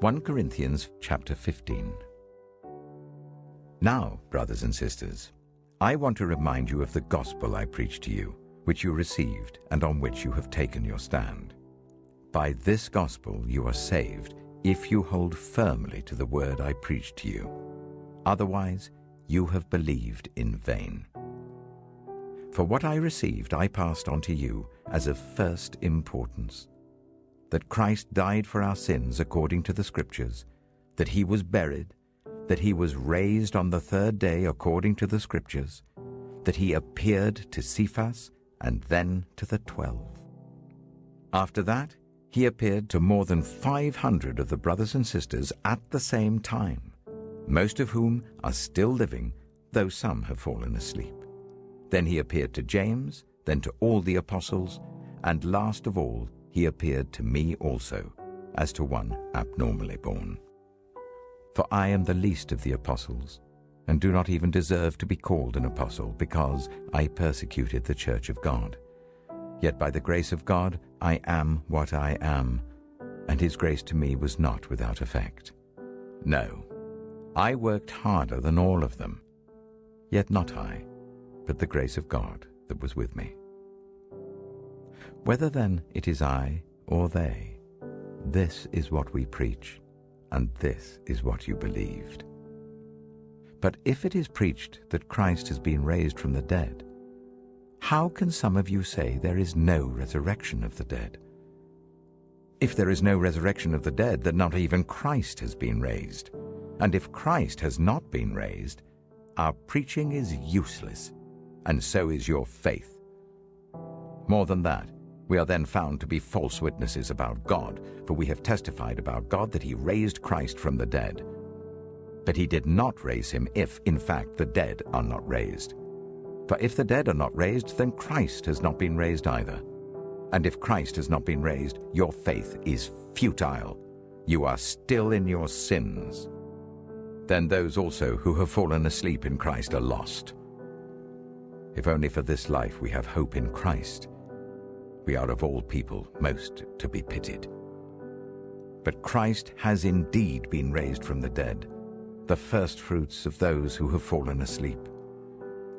1 Corinthians chapter 15. Now, brothers and sisters, I want to remind you of the gospel I preached to you, which you received and on which you have taken your stand. By this gospel you are saved if you hold firmly to the word I preached to you. Otherwise, you have believed in vain. For what I received I passed on to you as of first importance that Christ died for our sins according to the Scriptures, that he was buried, that he was raised on the third day according to the Scriptures, that he appeared to Cephas and then to the twelve. After that, he appeared to more than 500 of the brothers and sisters at the same time, most of whom are still living, though some have fallen asleep. Then he appeared to James, then to all the apostles, and last of all, he appeared to me also, as to one abnormally born. For I am the least of the apostles, and do not even deserve to be called an apostle, because I persecuted the church of God. Yet by the grace of God I am what I am, and his grace to me was not without effect. No, I worked harder than all of them, yet not I, but the grace of God that was with me. Whether then it is I or they, this is what we preach, and this is what you believed. But if it is preached that Christ has been raised from the dead, how can some of you say there is no resurrection of the dead? If there is no resurrection of the dead, then not even Christ has been raised. And if Christ has not been raised, our preaching is useless, and so is your faith. More than that, we are then found to be false witnesses about God, for we have testified about God that he raised Christ from the dead. But he did not raise him if, in fact, the dead are not raised. For if the dead are not raised, then Christ has not been raised either. And if Christ has not been raised, your faith is futile. You are still in your sins. Then those also who have fallen asleep in Christ are lost. If only for this life we have hope in Christ, we are of all people most to be pitied. But Christ has indeed been raised from the dead, the firstfruits of those who have fallen asleep.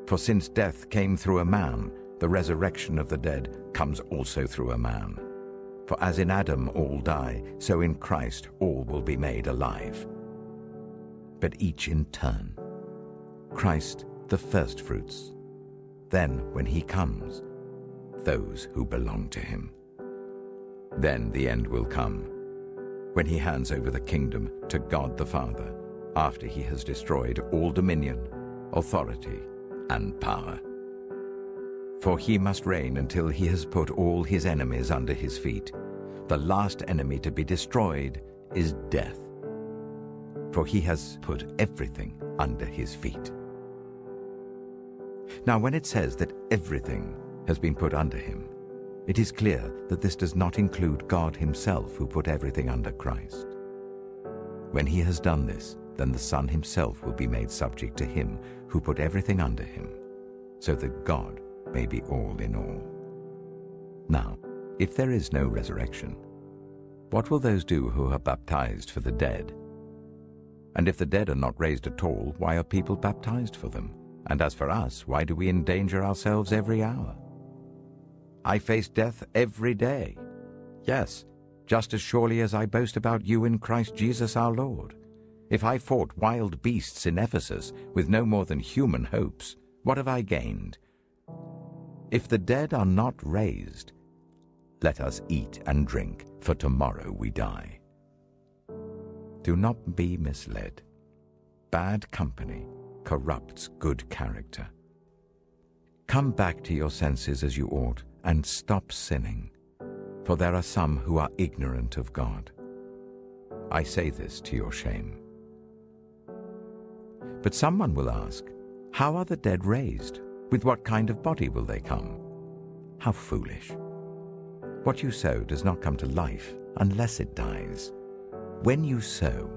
For since death came through a man, the resurrection of the dead comes also through a man. For as in Adam all die, so in Christ all will be made alive. But each in turn. Christ the firstfruits. Then, when he comes, those who belong to him. Then the end will come, when he hands over the kingdom to God the Father, after he has destroyed all dominion, authority, and power. For he must reign until he has put all his enemies under his feet. The last enemy to be destroyed is death. For he has put everything under his feet. Now, when it says that everything has been put under him. It is clear that this does not include God himself who put everything under Christ. When he has done this, then the Son himself will be made subject to him who put everything under him, so that God may be all in all. Now, if there is no resurrection, what will those do who are baptized for the dead? And if the dead are not raised at all, why are people baptized for them? And as for us, why do we endanger ourselves every hour? I face death every day. Yes, just as surely as I boast about you in Christ Jesus our Lord. If I fought wild beasts in Ephesus with no more than human hopes, what have I gained? If the dead are not raised, let us eat and drink, for tomorrow we die. Do not be misled. Bad company corrupts good character. Come back to your senses as you ought and stop sinning, for there are some who are ignorant of God. I say this to your shame. But someone will ask, How are the dead raised? With what kind of body will they come? How foolish! What you sow does not come to life unless it dies. When you sow,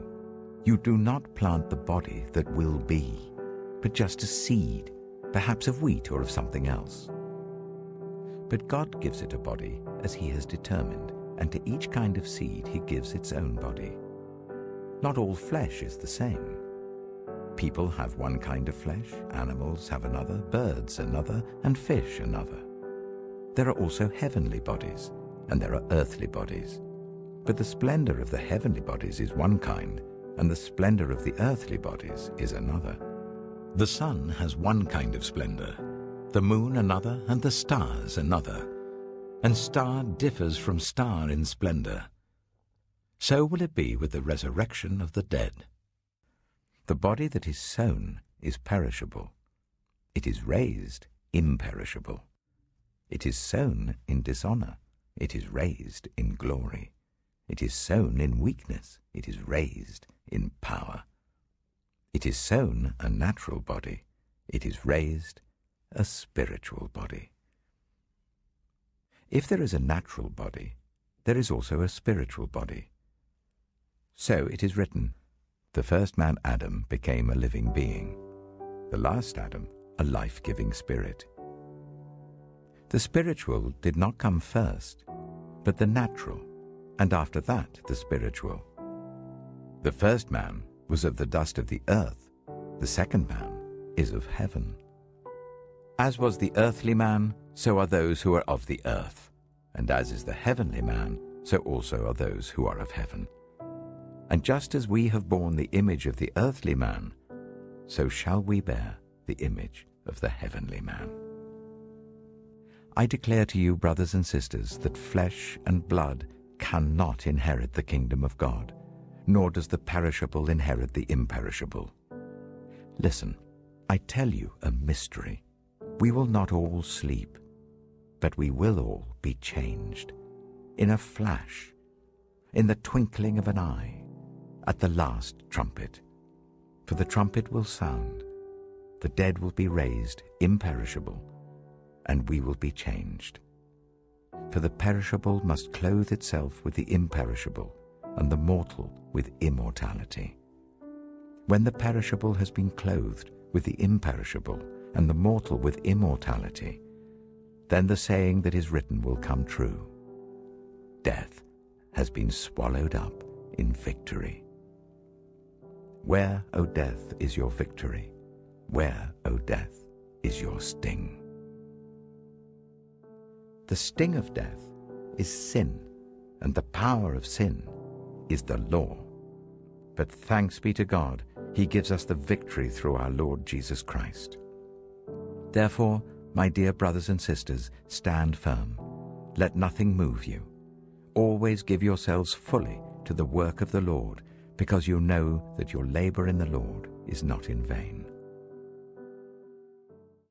you do not plant the body that will be, but just a seed, perhaps of wheat or of something else. But God gives it a body as he has determined, and to each kind of seed he gives its own body. Not all flesh is the same. People have one kind of flesh, animals have another, birds another, and fish another. There are also heavenly bodies, and there are earthly bodies. But the splendor of the heavenly bodies is one kind, and the splendor of the earthly bodies is another. The sun has one kind of splendor, the moon another, and the stars another. And star differs from star in splendor. So will it be with the resurrection of the dead. The body that is sown is perishable. It is raised imperishable. It is sown in dishonor. It is raised in glory. It is sown in weakness. It is raised in power. It is sown a natural body. It is raised a spiritual body. If there is a natural body, there is also a spiritual body. So it is written, the first man Adam became a living being, the last Adam a life-giving spirit. The spiritual did not come first, but the natural and after that the spiritual. The first man was of the dust of the earth, the second man is of heaven. As was the earthly man, so are those who are of the earth, and as is the heavenly man, so also are those who are of heaven. And just as we have borne the image of the earthly man, so shall we bear the image of the heavenly man. I declare to you, brothers and sisters, that flesh and blood cannot inherit the kingdom of God, nor does the perishable inherit the imperishable. Listen, I tell you a mystery. We will not all sleep, but we will all be changed. In a flash, in the twinkling of an eye, at the last trumpet. For the trumpet will sound, the dead will be raised imperishable, and we will be changed. For the perishable must clothe itself with the imperishable, and the mortal with immortality. When the perishable has been clothed with the imperishable, and the mortal with immortality, then the saying that is written will come true. Death has been swallowed up in victory. Where, O death, is your victory? Where, O death, is your sting? The sting of death is sin, and the power of sin is the law. But thanks be to God, he gives us the victory through our Lord Jesus Christ. Therefore, my dear brothers and sisters, stand firm. Let nothing move you. Always give yourselves fully to the work of the Lord, because you know that your labor in the Lord is not in vain.